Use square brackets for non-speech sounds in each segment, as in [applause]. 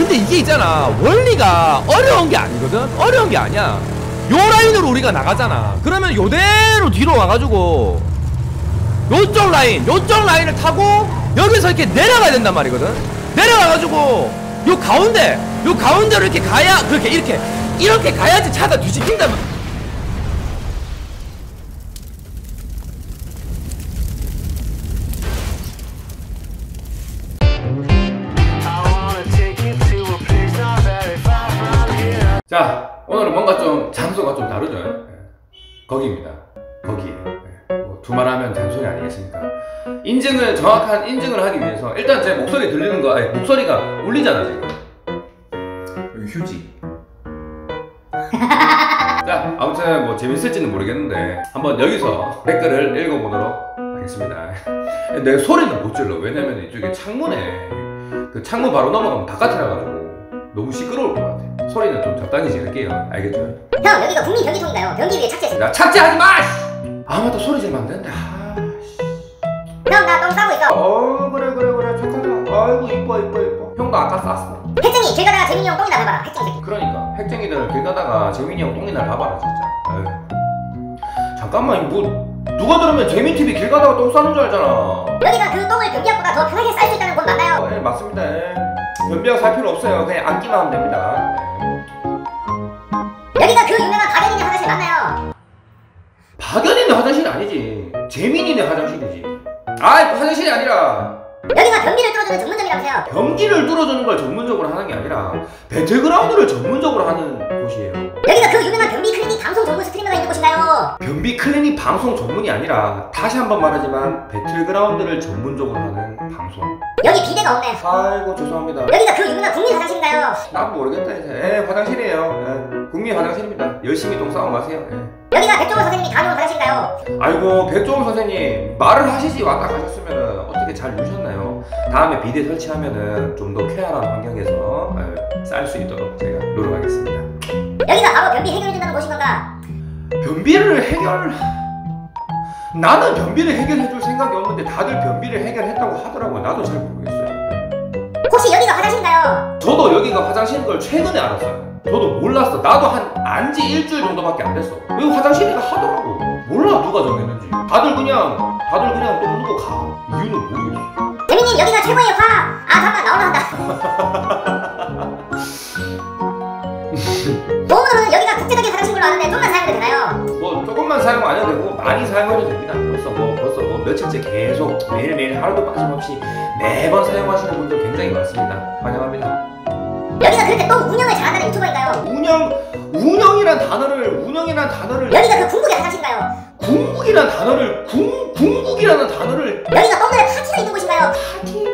근데 이게 있잖아. 원리가 어려운 게 아니거든? 어려운 게 아니야. 요 라인으로 우리가 나가잖아. 그러면 요대로 뒤로 와가지고 요쪽 라인 요쪽 라인을 타고 여기서 이렇게 내려가야 된단 말이거든? 내려가가지고 요 가운데 요 가운데로 이렇게 가야 그렇게 이렇게 이렇게 가야지 차가 뒤집힌단 말 자, 오늘은 뭔가 좀 장소가 좀 다르죠. 예. 거기입니다. 거기에. 예. 뭐 두말하면 잔소리 아니겠습니까? 인증을 정확한 인증을 하기 위해서 일단 제 목소리 들리는 거, 아니, 목소리가 울리잖아 지금. 여기 휴지. [laughs] 자, 아무튼 뭐 재밌을지는 모르겠는데 한번 여기서 댓글을 읽어보도록 하겠습니다. 내 소리는 못 질러. 왜냐면 이쪽에 창문에 그 창문 바로 넘어가면 바깥이라 가지고 너무 시끄러울 것 같아. 소리는 좀 적당히 지를게요. 알겠죠? 형 여기가 국민 변기통인가요? 변기 위에 착지했습니다. 야 착지하지 마! 씨! 아 맞다 소리 지르면 안 되는데. 아, 씨. 형나 똥 싸고 있어. 어 그래 그래 그래 착하다. 아이고 이뻐 이뻐 이뻐. 형도 아까 쌌어. 혜정이 길 가다가 재민이 형 똥이나 봐봐라. 혜정 새끼. 그러니까 핵쟁이들 길 가다가 재민이 형 똥이날 봐봐라 진짜. 아유. 잠깐만 뭐 누가 들으면 재민 TV 길 가다가 똥 싸는 줄 알잖아. 여기가 그 똥을 변기약보다 더 편하게 쌀 수 있다는 곳 맞나요? 어, 예, 맞습니다. 예. 변비약 살 필요 없어요. 그냥 안기만 하면 됩니다. 예. 여기가 그 유명한 박연이네 화장실 맞나요? 박연이네 화장실이 아니지. 재민이네 화장실이지. 아, 화장실이 아니라 여기가 변비를 뚫어주는 전문점이라면서요. 변기를 뚫어주는 걸 전문적으로 하는 게 아니라 배틀그라운드를 전문적으로 하는 곳이에요. 여기가 그 유명한 변비 클리닉 방송 전문 스트리머가 있는 곳인가요? 변비 클리닉 방송 전문이 아니라 다시 한 번 말하지만 배틀그라운드를 전문적으로 하는 방송. 여기 비대가 없네. 아이고 죄송합니다. 여기가 그 유명한 국민 화장실인가요? 나도 모르겠다 이제. 예, 화장실이에요. 예, 국민 화장실입니다. 열심히 똥 싸고 가세요. 예. 여기가 백종원 선생님이 다녀온 화장실인가요? 아이고 백종원 선생님 말을 하시지 왔다 가셨으면 어떻게 잘 누셨나요? 다음에 비대 설치하면은 좀 더 쾌활한 환경에서 쌀 수 있도록 제가 노력하겠습니다. 여기가 바로 변비 해결해준다는 곳인 건가? 변비를 해결 나는 변비를 해결해 줄 생각이 없는데 다들 변비를 해결했다고 하더라고요. 나도 잘 모르겠어요. 혹시 여기가 화장실인가요? 저도 여기가 화장실인 걸 최근에 알았어요. 저도 몰랐어. 나도 한 안지 일주일 정도밖에 안 됐어. 여기 화장실이라 하더라고. 몰라 누가 정했는지. 다들 그냥 다들 그냥 똥 누고 가. 이유는 모르겠어. 재민님 여기가 최고의 화! 아 잠깐 나오나 한다. [laughs] 뭐 조금만 사용 안 해도 되고 많이 사용해도 됩니다. 벌써 뭐 벌써 뭐 며칠째 계속 매일매일 하루도 빠짐없이 매번 사용하시는 분들 굉장히 많습니다. 환영합니다. 여기가 그렇게 또 운영을 잘한다는 유튜버인가요? 운영 운영이란 단어를 운영이란 단어를 여기가 그 궁극의 화장실인가요? 궁극이란 단어를 궁 궁극이라는 단어를 여기가 똥들의 파티가 있는 곳인가요? 파티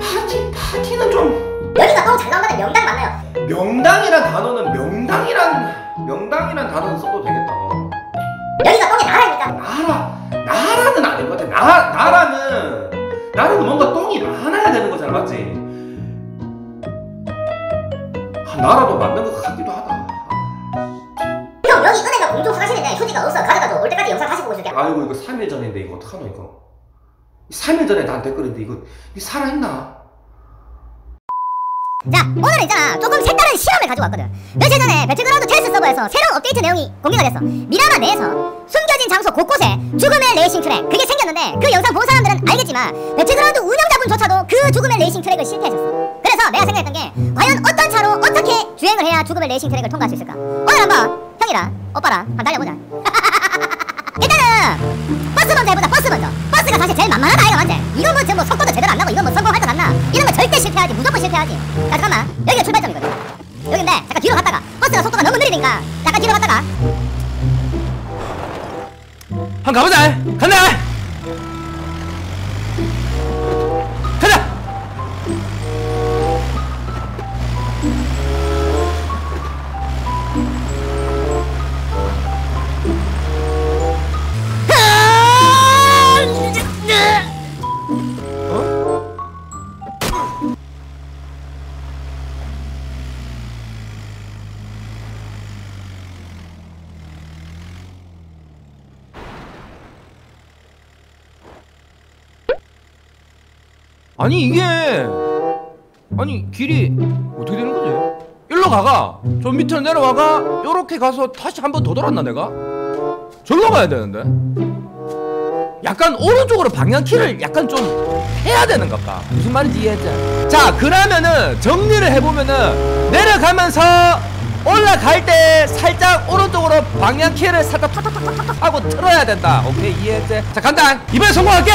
파티 파티는 좀 여기가 똥 잘 나온다는 명당 맞나요? 명당이란 단어는 명당이란 명당이란 단어는 써도 되겠다. 나라 나라는 아닌 것 같아. 나 나라는 나라는 뭔가 똥이 많아야 되는 거잖아, 맞지? 아, 나라도 맞는 것 같기도 하다. 형 여기 은혜가 공중 화장실인데 휴지가 없어 가져가줘 올 때까지 영상 다시 보고 있을게 아이고 이거 3일 전인데 이거 어떡하노 이거? 3일 전에 난 댓글인데 이거 이 살아있나? 자 오늘은 있잖아. 조금 색다른 실험을 가지고 왔거든. 며칠 전에 배틀그라운드 테스트 서버에서 새로운 업데이트 내용이 공개가 됐어. 미라마 내에서 숨겨진 장소 곳곳에 죽음의 레이싱 트랙 그게 생겼는데 그 영상 본 사람들은 알겠지만 배틀그라운드 운영자분조차도 그 죽음의 레이싱 트랙을 실패하셨어. 그래서 내가 생각했던 게 과연 어떤 차로 어떻게 주행을 해야 죽음의 레이싱 트랙을 통과할 수 있을까? 오늘 한번 형이랑 오빠랑 한번 달려보자 [laughs] 한 가보자. 아니 이게 아니 길이 어떻게 되는 거지? 일로 가가 저 밑으로 내려와가 요렇게 가서 다시 한 번 더 돌았나 내가? 절로 가야 되는데 약간 오른쪽으로 방향키를 약간 좀 해야 되는 것 같다 무슨 말인지 이해했지? 자 그러면은 정리를 해보면은 내려가면서 올라갈 때 살짝 오른쪽으로 방향키를 살짝 탁탁탁탁탁 하고 틀어야 된다 오케이 이해했지? 자 간다 이번에 성공할게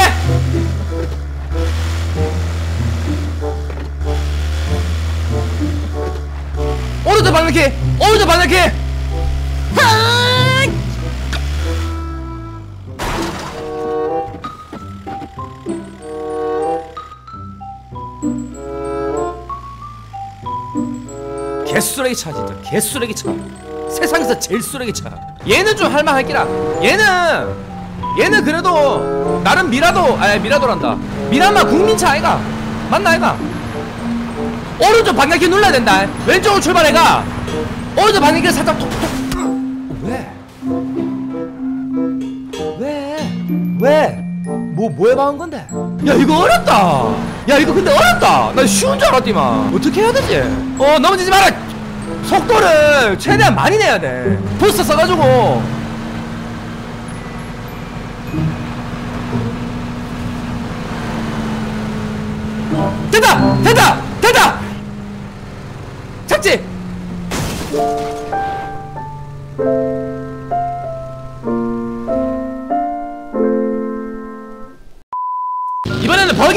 방향키 오른쪽 방향키 개쓰레기 차 진짜. 개쓰레기 차. 세상에서 제일 쓰레기 차. 얘는 좀 할만할기라. 얘는 얘는 그래도 나름 미라도 아 미라도란다. 미라마 국민차 아이가. 맞나 아이가 오른쪽 방향키 눌러야 된다 왼쪽으로 출발해가 오른쪽 방향키를 살짝 톡톡 왜? 왜? 왜? 뭐, 뭐 해 봐온 건데? 야, 이거 어렵다! 야, 이거 근데 어렵다! 나 쉬운 줄 알았디만. 어떻게 해야 되지? 어, 넘어지지 마라! 속도를 최대한 많이 내야 돼. 부스터 써가지고. 됐다! 됐다!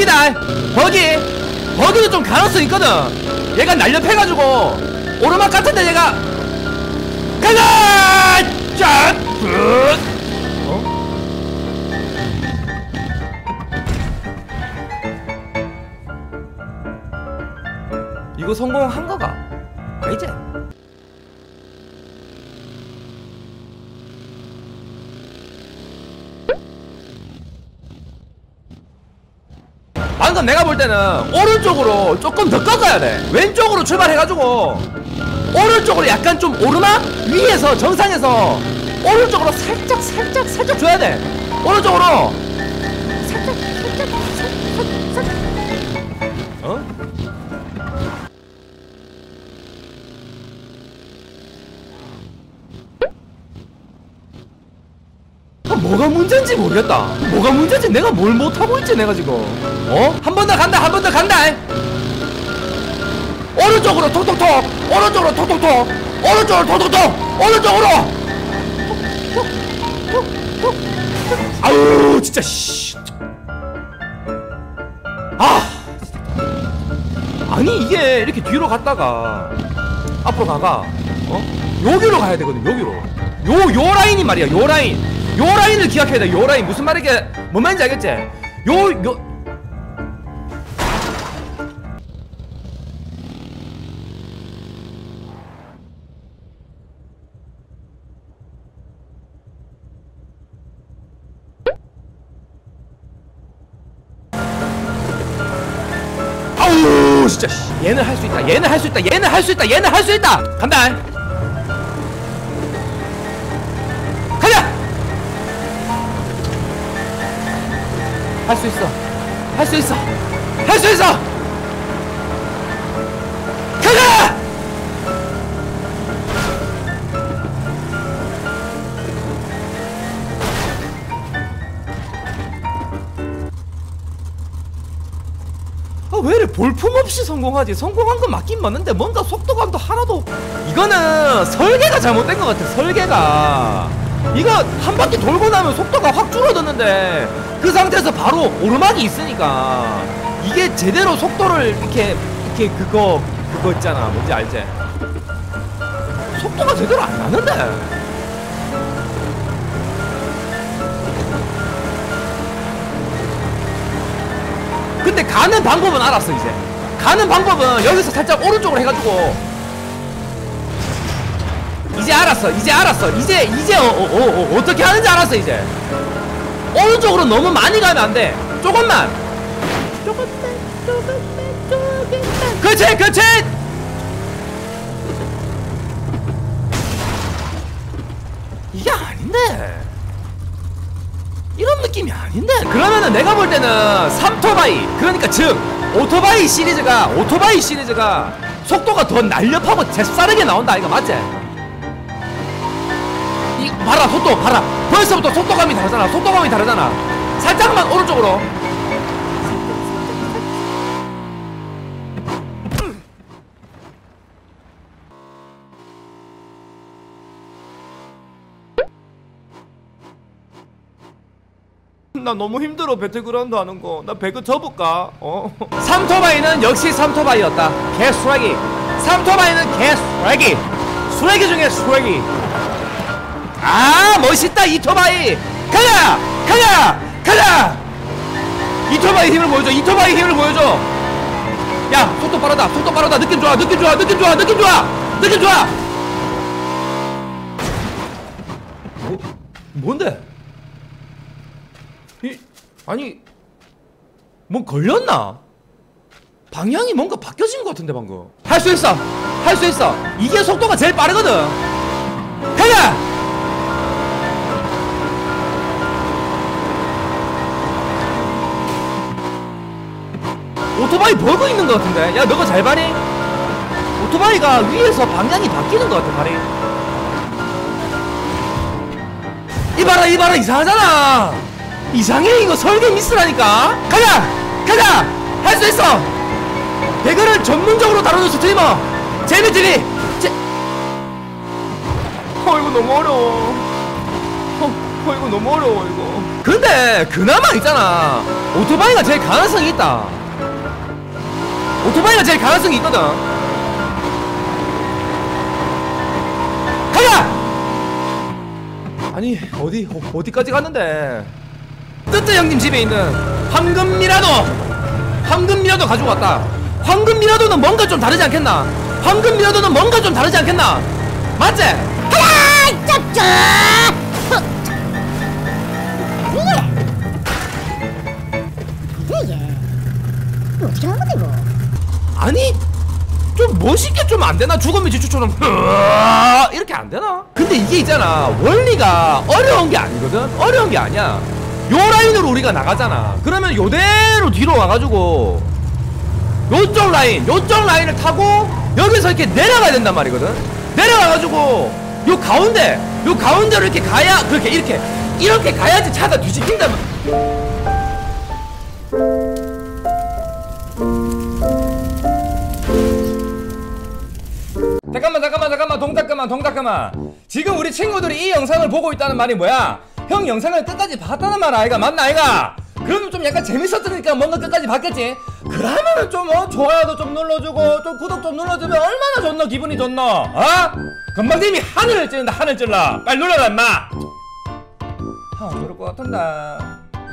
버기다 버기 버기도 좀 가능성 있거든 얘가 날렵해가지고 오르막 같은데 얘가 가자 짠 어? 이거 성공한 거가 알지? 방금 내가 볼 때는 오른쪽으로 조금 더 꺾어야 돼. 왼쪽으로 출발해가지고 오른쪽으로 약간 좀 오르막 위에서 정상에서 오른쪽으로 살짝 살짝 살짝 줘야 돼. 오른쪽으로 문제인지 모르겠다. 뭐가 문제인지 내가 뭘 못하고 있지 내가 지금. 어? 한 번 더 간다. 한 번 더 간다. 오른쪽으로 톡톡톡. 오른쪽으로 톡톡톡. 오른쪽으로 톡톡톡. 오른쪽으로. 아우 진짜 씨. 아. 아니 이게 이렇게 뒤로 갔다가 앞으로 가가 어 여기로 가야 되거든 여기로 요 요 라인이 말이야 요 라인 요 라인을 기억해야 돼 요 라인. 무슨 말이게? 뭔 말인지 알겠지? 요 요. 아우 진짜. 씨. 얘는 할 수 있다. 얘는 할 수 있다. 얘는 할 수 있다. 얘는 할 수 있다. 간다 할 수 있어. 할 수 있어. 할 수 있어. 가자! 아, 왜 이래 볼품없이 성공하지? 성공한 건 맞긴 맞는데 뭔가 속도감도 하나도 이거는 설계가 잘못된 것 같아 설계가 이거 한 바퀴 돌고 나면 속도가 확 줄어드는데 그 상태에서 바로 오르막이 있으니까 이게 제대로 속도를 이렇게 이렇게 그거 그거 있잖아. 뭔지 알지? 속도가 제대로 안 나는데. 근데 가는 방법은 알았어 이제. 가는 방법은 여기서 살짝 오른쪽으로 해가지고 이제 알았어 이제 알았어. 이제 이제 어, 어, 어, 떻게 하는지 알았어 이제. 오른쪽으로 너무 많이 가면 안돼. 조금만. 조금만 조금만 조금만. 그렇지 그렇지! 이게 아닌데. 이런 느낌이 아닌데. 그러면은 내가 볼 때는 삼토바이 그러니까 즉 오토바이 시리즈가 오토바이 시리즈가 속도가 더 날렵하고 재싸르게 나온다 이거 맞지? 이 봐라 속도 봐라 벌써부터 속도감이 다르잖아 속도감이 다르잖아 살짝만 오른쪽으로 나 너무 힘들어 배틀그라운드 하는 거. 나 배그 접을까? 어? [laughs] 삼토바이는 역시 삼토바이였다. 개 쓰레기. 삼토바이는 개 쓰레기. 쓰레기 중에 쓰레기. 아 멋있다 이토바이. 가자, 가자, 가자. 이토바이 힘을 보여줘. 이토바이 힘을 보여줘. 야 속도 빠르다. 속도 빠르다. 느낌 좋아. 느낌 좋아. 느낌 좋아. 느낌 좋아. 느낌 좋아. 뭐 뭔데? 이 아니 뭐 걸렸나? 방향이 뭔가 바뀌어진 것 같은데 방금 할 수 있어 할 수 있어 이게 속도가 제일 빠르거든 가자 오토바이 벌고 있는 것 같은데. 야 너가 잘 봐니? 오토바이가 위에서 방향이 바뀌는 것 같아 발이. 이봐라 이봐라 이상하잖아. 이상해 이거 설계 미스라니까. 가자 가자. 할 수 있어. 배그를 전문적으로 다루는 스트리머. 재미TV 제... 어 이거 너무 어려워. 어, 어 이거 너무 어려워 이거. 근데 그나마 있잖아. 오토바이가 제일 가능성이 있다 오토바이가 제일 가능성이 있거든. 가자! 아니 어디 어, 어디까지 갔는데? 뜨뜨 형님 집에 있는 황금 미라도 황금 미라도 가지고 왔다. 황금 미라도는 뭔가 좀 다르지 않겠나? 황금 미라도는 뭔가 좀 다르지 않겠나? 맞지? 하야 짭짭 이게 이거 어떻게 하는 건데 이거 아니 좀 멋있게 좀 안 되나? 죽음의 지주처럼 으아, 이렇게 안 되나? 근데 이게 있잖아. 원리가 어려운 게 아니거든? 어려운 게 아니야. 요 라인으로 우리가 나가잖아. 그러면 요대로 뒤로 와가지고 요쪽 라인 요쪽 라인을 타고 여기서 이렇게 내려가야 된단 말이거든? 내려가가지고 요 가운데 요 가운데로 이렇게 가야 그렇게 이렇게 이렇게 가야지 차가 뒤집힌단 말 잠깐만 잠깐만 잠깐만. 동작 그만 동작 그만 지금 우리 친구들이 이 영상을 보고 있다는 말이 뭐야? 형 영상을 끝까지 봤다는 말 아이가? 맞나 아이가? 그러면 좀 약간 재밌었으니까 뭔가 끝까지 봤겠지? 그러면은 좀 어, 좋아요도 좀 눌러주고 좀 구독 좀 눌러주면 얼마나 좋노 기분이 좋노? 어? 금방 님이 하늘을 찌른다 하늘 찔러. 빨리 눌러라 임마. 형 그럴 것 같은데